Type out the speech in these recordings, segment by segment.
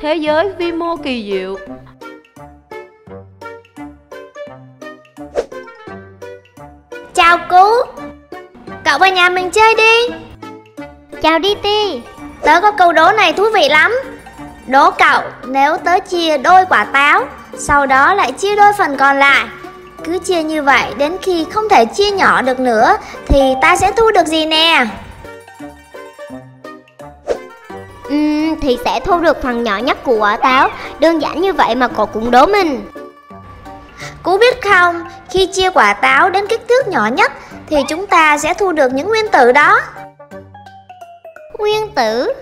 thế giới vi mô kỳ diệu. Chào Cú Cậu vào nhà mình chơi đi. Chào Ti. Tớ có câu đố này thú vị lắm. Đố cậu nếu tớ chia đôi quả táo Sau đó lại chia đôi phần còn lại Cứ chia như vậy đến khi không thể chia nhỏ được nữa Thì ta sẽ thu được gì nè? Uhm, thì sẽ thu được phần nhỏ nhất của quả táo. Đơn giản như vậy mà cậu cũng đố mình. Cú biết không, khi chia quả táo đến kích thước nhỏ nhất Thì chúng ta sẽ thu được những nguyên tử đó. Nguyên tử?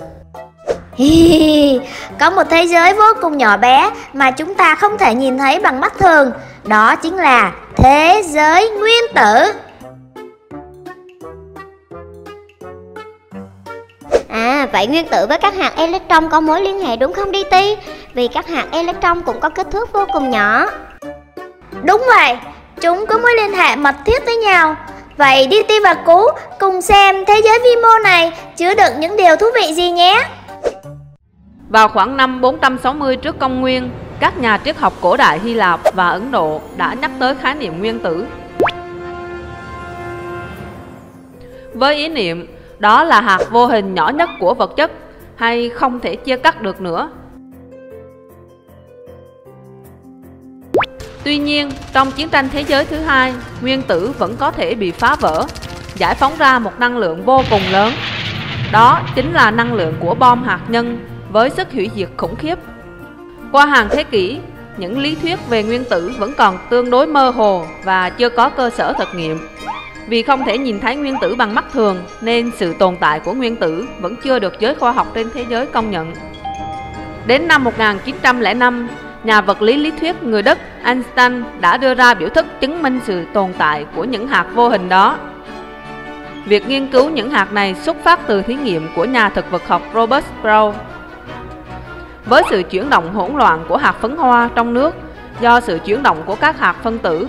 Có một thế giới vô cùng nhỏ bé mà chúng ta không thể nhìn thấy bằng mắt thường. Đó chính là thế giới nguyên tử. À, vậy nguyên tử với các hạt electron có mối liên hệ đúng không Ti? Vì các hạt electron cũng có kích thước vô cùng nhỏ Đúng vậy, chúng có mối liên hệ mật thiết với nhau Vậy DT và Cú cùng xem thế giới vi mô này chứa đựng những điều thú vị gì nhé Vào khoảng năm 460 trước công nguyên, các nhà triết học cổ đại Hy Lạp và Ấn Độ đã nhắc tới khái niệm nguyên tử. Với ý niệm đó là hạt vô hình nhỏ nhất của vật chất hay không thể chia cắt được nữa. Tuy nhiên, trong chiến tranh thế giới thứ hai, nguyên tử vẫn có thể bị phá vỡ, giải phóng ra một năng lượng vô cùng lớn. Đó chính là năng lượng của bom hạt nhân với sức hủy diệt khủng khiếp. Qua hàng thế kỷ, những lý thuyết về nguyên tử vẫn còn tương đối mơ hồ và chưa có cơ sở thực nghiệm. Vì không thể nhìn thấy nguyên tử bằng mắt thường nên sự tồn tại của nguyên tử vẫn chưa được giới khoa học trên thế giới công nhận. Đến năm 1905, nhà vật lý lý thuyết người Đức Einstein đã đưa ra biểu thức chứng minh sự tồn tại của những hạt vô hình đó. Việc nghiên cứu những hạt này xuất phát từ thí nghiệm của nhà thực vật học Robert Brown. Với sự chuyển động hỗn loạn của hạt phấn hoa trong nước do sự chuyển động của các hạt phân tử.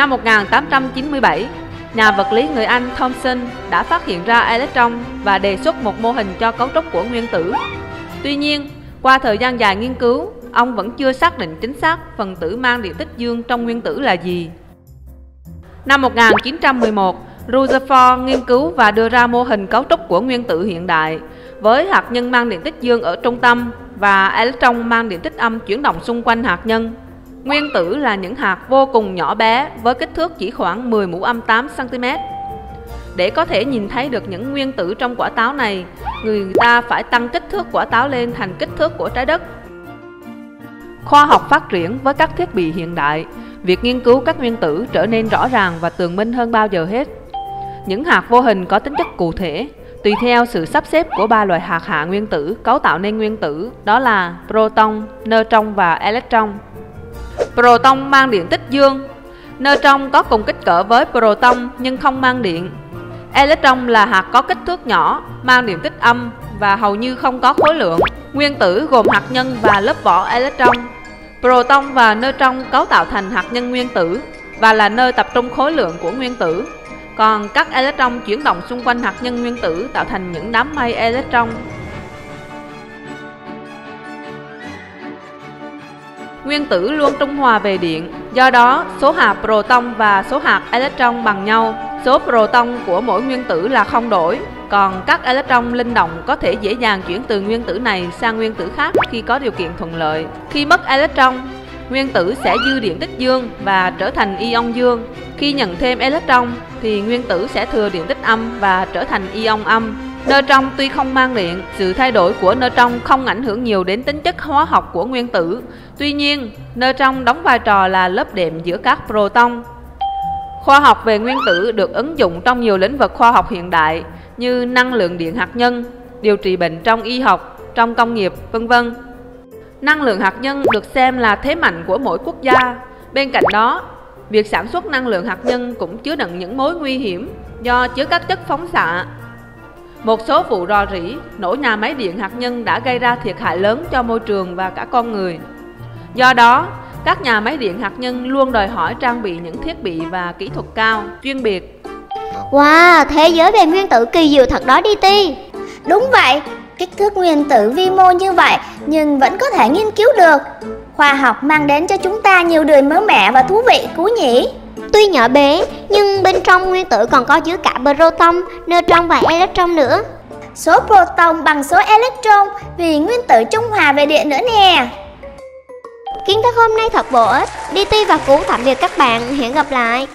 Năm 1897, nhà vật lý người Anh Thomson đã phát hiện ra electron và đề xuất một mô hình cho cấu trúc của nguyên tử Tuy nhiên, qua thời gian dài nghiên cứu, ông vẫn chưa xác định chính xác phần tử mang điện tích dương trong nguyên tử là gì. Năm 1911, Rutherford nghiên cứu và đưa ra mô hình cấu trúc của nguyên tử hiện đại với hạt nhân mang điện tích dương ở trung tâm và electron mang điện tích âm chuyển động xung quanh hạt nhân. Nguyên tử là những hạt vô cùng nhỏ bé với kích thước chỉ khoảng 10 mũ âm 8 cm. Để có thể nhìn thấy được những nguyên tử trong quả táo này, người ta phải tăng kích thước quả táo lên thành kích thước của trái đất. Khoa học phát triển với các thiết bị hiện đại, việc nghiên cứu các nguyên tử trở nên rõ ràng và tường minh hơn bao giờ hết. Những hạt vô hình có tính chất cụ thể, tùy theo sự sắp xếp của ba loại hạt hạ nguyên tử cấu tạo nên nguyên tử, đó là proton, neutron và electron. Proton mang điện tích dương, neutron có cùng kích cỡ với proton nhưng không mang điện, Electron là hạt có kích thước nhỏ, mang điện tích âm và hầu như không có khối lượng. Nguyên tử gồm hạt nhân và lớp vỏ electron. Proton và neutron cấu tạo thành hạt nhân nguyên tử và là nơi tập trung khối lượng của nguyên tử. Còn các electron chuyển động xung quanh hạt nhân nguyên tử tạo thành những đám mây electron. Nguyên tử luôn trung hòa về điện, do đó số hạt proton và số hạt electron bằng nhau Số proton của mỗi nguyên tử là không đổi, còn các electron linh động có thể dễ dàng chuyển từ nguyên tử này sang nguyên tử khác khi có điều kiện thuận lợi. Khi mất electron, nguyên tử sẽ dư điện tích dương và trở thành ion dương. Khi nhận thêm electron thì nguyên tử sẽ thừa điện tích âm và trở thành ion âm. Neutron tuy không mang điện, sự thay đổi của neutron không ảnh hưởng nhiều đến tính chất hóa học của nguyên tử. Tuy nhiên, neutron đóng vai trò là lớp đệm giữa các proton Khoa học về nguyên tử được ứng dụng trong nhiều lĩnh vực khoa học hiện đại như năng lượng điện hạt nhân, điều trị bệnh trong y học, trong công nghiệp, vân vân. Năng lượng hạt nhân được xem là thế mạnh của mỗi quốc gia. Bên cạnh đó, việc sản xuất năng lượng hạt nhân cũng chứa đựng những mối nguy hiểm do chứa các chất phóng xạ. Một số vụ rò rỉ, nổ nhà máy điện hạt nhân đã gây ra thiệt hại lớn cho môi trường và cả con người. Do đó, các nhà máy điện hạt nhân luôn đòi hỏi trang bị những thiết bị và kỹ thuật cao, chuyên biệt. Wow, thế giới về nguyên tử kỳ diệu thật đó đi Ti. Đúng vậy, Kích thước nguyên tử vi mô như vậy nhưng vẫn có thể nghiên cứu được. Khoa học mang đến cho chúng ta nhiều điều mới mẻ và thú vị cú nhỉ. Tuy nhỏ bé, nhưng bên trong nguyên tử còn có chứa cả proton, neutron và electron nữa. Số proton bằng số electron vì nguyên tử trung hòa về điện nữa nè. Kiến thức hôm nay thật bổ ích. Đi ti và Cú tạm biệt các bạn. Hẹn gặp lại.